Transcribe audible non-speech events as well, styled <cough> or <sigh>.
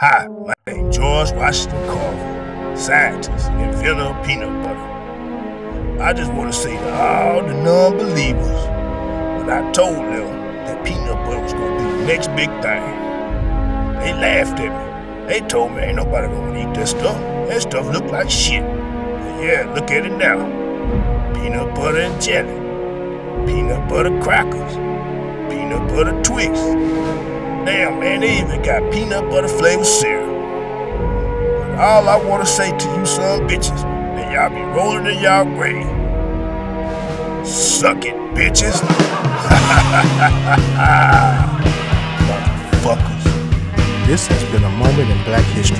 Hi, my name George Washington Carver, scientist, inventor of peanut butter. I just want to say to all the non-believers, when I told them that peanut butter was going to be the next big thing, they laughed at me. They told me ain't nobody going to eat that stuff. That stuff look like shit. But yeah, look at it now. Peanut butter and jelly. Peanut butter crackers. Peanut butter Twix. Damn, man, they even got peanut butter flavored cereal. But all I want to say to you son bitches, that y'all be rolling in y'all grave. Suck it, bitches. <laughs> Motherfuckers. This has been a moment in black history.